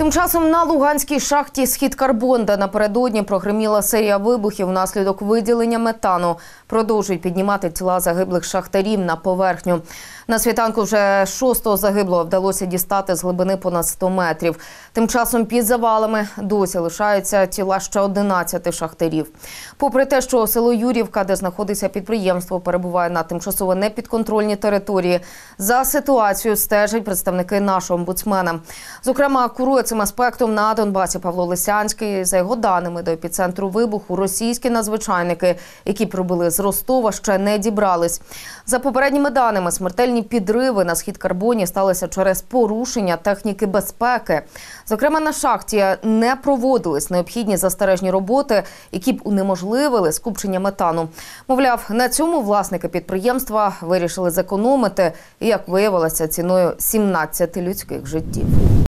Тим часом на Луганській шахті Схід Карбон, де напередодні прогреміла серія вибухів внаслідок виділення метану, продовжують піднімати тіла загиблих шахтарів на поверхню. На світанку вже шостого загиблого вдалося дістати з глибини понад 100 метрів. Тим часом під завалами досі лишаються тіла ще 11 шахтарів. Попри те, що село Юрівка, де знаходиться підприємство, перебуває на тимчасово непідконтрольній території, за ситуацією стежать представники нашого омбудсмена. Зокрема, курує цим аспектом на Донбасі Павло Лисянський. За його даними, до епіцентру вибуху російські надзвичайники, які прибули з Ростова, ще не дібрались. За попередніми даними, смертельні підриви на схід карбоні сталися через порушення техніки безпеки. Зокрема, на шахті не проводились необхідні застережні роботи, які б унеможливили скупчення метану. Мовляв, на цьому власники підприємства вирішили зекономити, і як виявилося, ціною 17 людських життів.